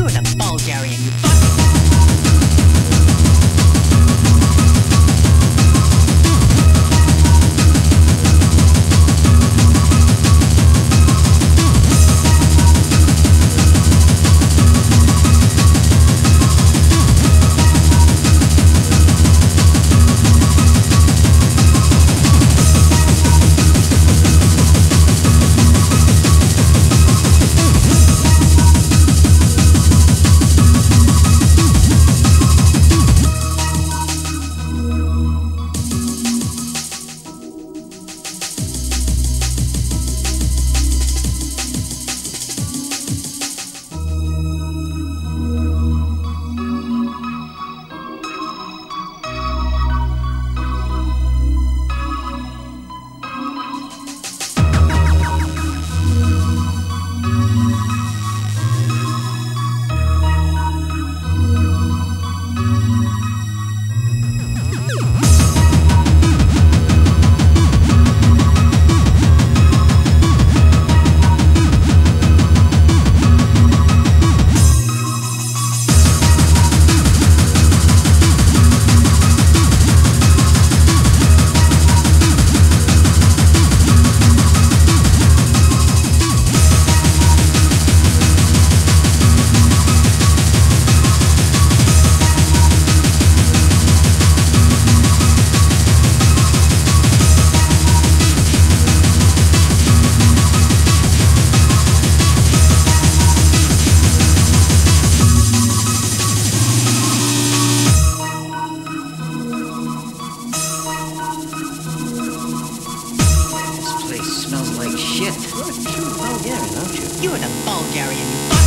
You're the Bulgarian. Shit. You're true Bulgarian, aren't you? You're the Bulgarian, you.